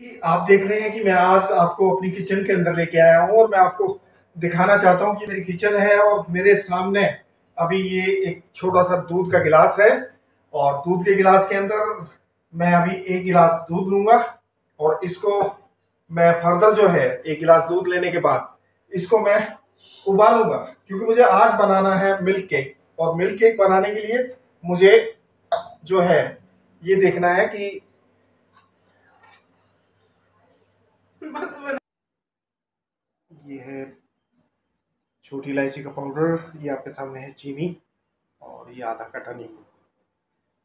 आप देख रहे हैं कि मैं आज आपको अपनी किचन के अंदर लेके आया हूँ और मैं आपको दिखाना चाहता हूँ कि मेरी किचन है और मेरे सामने अभी ये एक छोटा सा दूध का गिलास है और दूध के गिलास के अंदर मैं अभी एक गिलास दूध लूँगा और इसको मैं फर्दर जो है एक गिलास दूध लेने के बाद इसको मैं उबालूँगा, क्योंकि मुझे आज बनाना है मिल्क केक और मिल्क केक बनाने के लिए मुझे जो है ये देखना है कि ये है छोटी इलायची का पाउडर ये आपके सामने है चीनी और ये आधा कटा नींबू।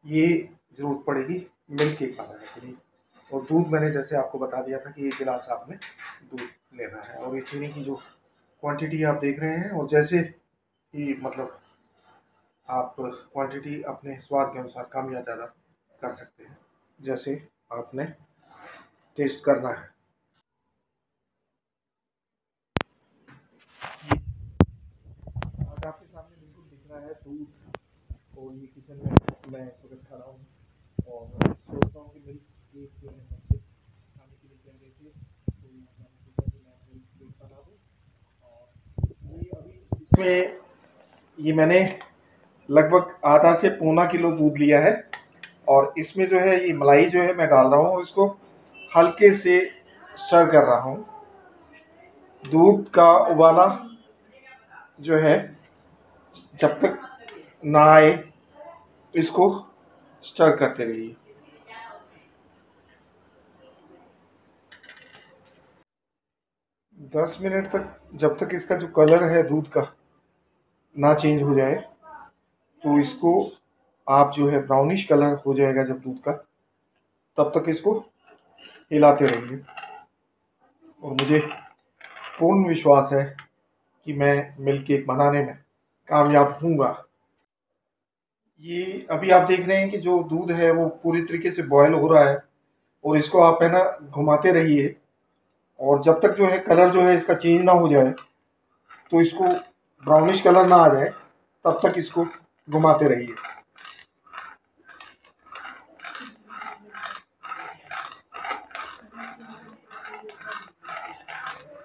ये ज़रूरत पड़ेगी मिल्क केक बनाने के लिए। और दूध मैंने जैसे आपको बता दिया था कि एक गिलास आपने दूध लेना है। और ये चीनी की जो क्वांटिटी आप देख रहे हैं, और जैसे ही मतलब आप क्वांटिटी अपने स्वाद के अनुसार कम या ज़्यादा कर सकते हैं, जैसे आपने टेस्ट करना है आपके सामने बिल्कुल रहा दूध और ये किचन में मैं इस वक्त खड़ा हूँ और सोचता हूँ कि मिल्क केक जो है सबसे खाने के लिए कह रहे थे तो मैं बना दूँ और ये अभी इसमें ये मैंने लगभग आधा से पौना किलो दूध लिया है और इसमें जो है ये मलाई जो है मैं डाल रहा हूँ, इसको हल्के से स्टर कर रहा हूँ। दूध का उबाला जो है जब तक ना आए, इसको स्टर करते रहिए। दस मिनट तक जब तक इसका जो कलर है दूध का ना चेंज हो जाए तो इसको आप जो है ब्राउनिश कलर हो जाएगा जब दूध का, तब तक इसको हिलाते रहिए। और मुझे पूर्ण विश्वास है कि मैं मिल्क केक बनाने में कामयाब हूँगा ये अभी आप देख रहे हैं कि जो दूध है, वो पूरी तरीके से बॉयल हो रहा है और इसको आप, है ना, घुमाते रहिए। और जब तक जो है कलर जो है इसका चेंज ना हो जाए तो इसको ब्राउनिश कलर ना आ जाए, तब तक इसको घुमाते रहिए।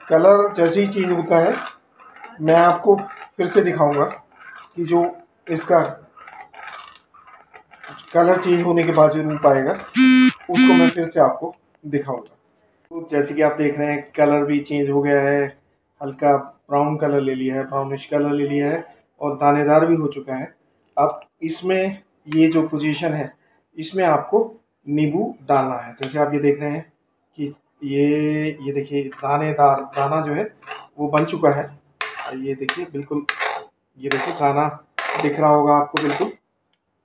कलर जैसे ही चेंज होता है, मैं आपको फिर से दिखाऊँगा कि जो इसका कलर चेंज होने के बाद जो रूप आएगा उसको मैं फिर से आपको दिखाऊँगा। तो जैसे कि आप देख रहे हैं कलर भी चेंज हो गया है, हल्का ब्राउन कलर ले लिया है ब्राउनिश कलर ले लिया है और दानेदार भी हो चुका है। अब इसमें ये जो पोजीशन है, इसमें आपको नींबू डालना है। जैसे आप ये देख रहे हैं कि ये ये देखिए, दानेदार, दाना जो है, वो बन चुका है। ये देखिए, बिल्कुल, ये देखिए, खाना दिख रहा होगा आपको बिल्कुल।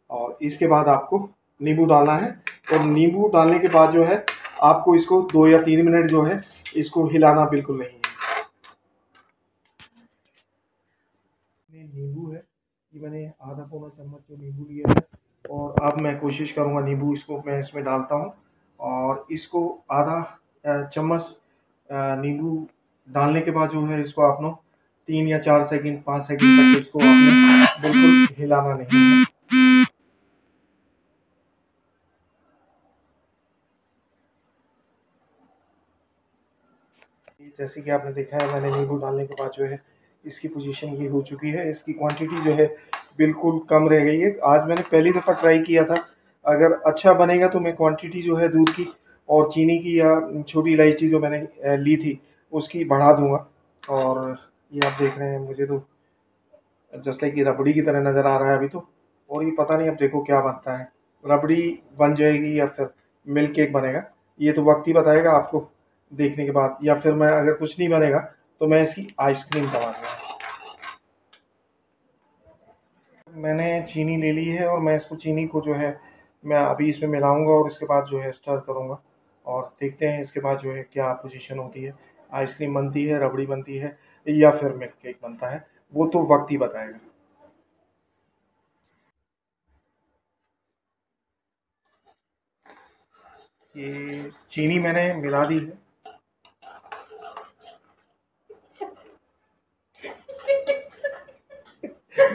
और इसके बाद आपको नींबू डालना है। और नींबू डालने के बाद जो है, आपको इसको दो या तीन मिनट जो है, इसको हिलाना बिल्कुल नहीं है। नींबू है। ये मैंने आधा पौना चम्मच जो नींबू लिया है। और अब मैं कोशिश करूँगा नींबू इसको, मैं इसमें डालता हूँ। और इसको आधा चम्मच नींबू डालने के बाद जो है, इसको आप लोग तीन या चार सेकंड पाँच सेकंड तक इसको आपने बिल्कुल हिलाना नहीं है। जैसे कि आपने देखा है, मैंने नींबू डालने के बाद जो है, इसकी पोजीशन ये हो चुकी है। इसकी क्वांटिटी जो है, बिल्कुल कम रह गई है। आज मैंने पहली दफ़ा ट्राई किया था। अगर अच्छा बनेगा तो मैं क्वांटिटी जो है, दूध की और चीनी की या छोटी इलायची जो मैंने ली थी, उसकी बढ़ा दूँगा। और ये आप देख रहे हैं मुझे तो जस्ट लाइक रबड़ी की तरह नज़र आ रहा है अभी तो। और ये पता नहीं अब देखो क्या बनता है। रबड़ी बन जाएगी या फिर मिल्क केक बनेगा। ये तो वक्त ही बताएगा आपको देखने के बाद। या फिर मैं अगर कुछ नहीं बनेगा तो मैं इसकी आइसक्रीम बना दूँगा मैंने चीनी ले ली है और मैं इसको चीनी को जो है, मैं अभी इसमें मिलाऊँगा और इसके बाद जो है स्टर करूँगा। और देखते हैं इसके बाद जो है क्या पोजीशन होती है। आइसक्रीम बनती है, रबड़ी बनती है। या फिर मिल्क केक बनता है, वो तो वक्त ही बताएगा। ये चीनी मैंने मिला दी है।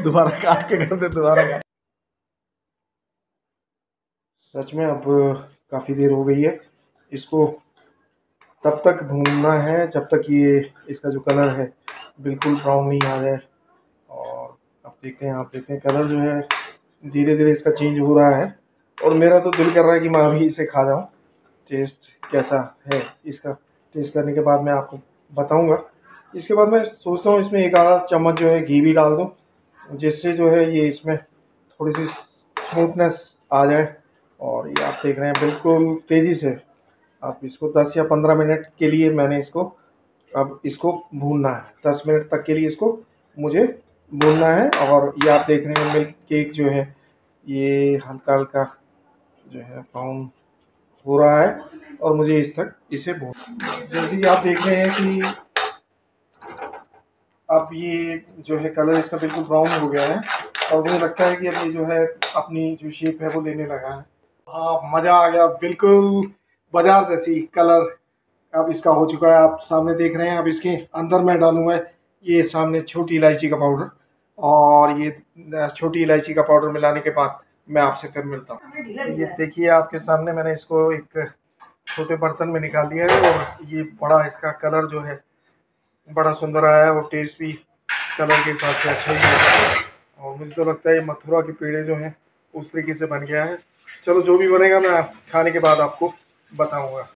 दोबारा काट के कर दे दोबारा सच में अब काफ़ी देर हो गई है। इसको तब तक भूनना है, जब तक ये इसका जो कलर है, बिल्कुल ब्राउन नहीं आ जाए। और अब देखते हैं, आप देखते हैं कलर जो है धीरे धीरे इसका चेंज हो रहा है। और मेरा तो दिल कर रहा है कि मैं अभी इसे खा जाऊँ। टेस्ट कैसा है इसका? टेस्ट करने के बाद मैं आपको बताऊँगा। इसके बाद मैं सोचता हूँ, इसमें एक आधा चम्मच जो है, घी भी डाल दूँ, जिससे जो है, ये इसमें थोड़ी सी स्मूथनेस आ जाए। और ये आप देख रहे हैं, बिल्कुल तेज़ी से आप इसको 10 या 15 मिनट के लिए मैंने इसको, अब इसको भूनना है। 10 मिनट तक के लिए इसको मुझे भूनना है और ये आप देख रहे हैं मिल्क केक जो है, ये हल्का हल्का जो है ब्राउन हो रहा है और मुझे इस तक इसे भून कि आप देख रहे हैं कि अब ये जो है कलर इसका बिल्कुल ब्राउन हो गया है और मुझे लगता है कि अब ये जो है अपनी जो शेप है वो लेने लगा है। हाँ मज़ा आ गया, बिल्कुल। बाज़ार जैसी कलर अब इसका हो चुका है आप सामने देख रहे हैं। अब इसके अंदर मैं डालूँगा ये सामने छोटी इलायची का पाउडर और ये छोटी इलायची का पाउडर मिलाने के बाद मैं आपसे फिर मिलता हूँ। ये देखिए आपके सामने मैंने इसको एक छोटे बर्तन में निकाल लिया है और ये बड़ा इसका कलर जो है बड़ा सुंदर आया है और टेस्ट भी कलर के हिसाब से अच्छा ही है। और मुझे तो लगता है ये मथुरा के पेड़े जो हैं उस तरीके से बन गया है। चलो जो भी बनेगा मैं खाने के बाद आपको बताऊँगा।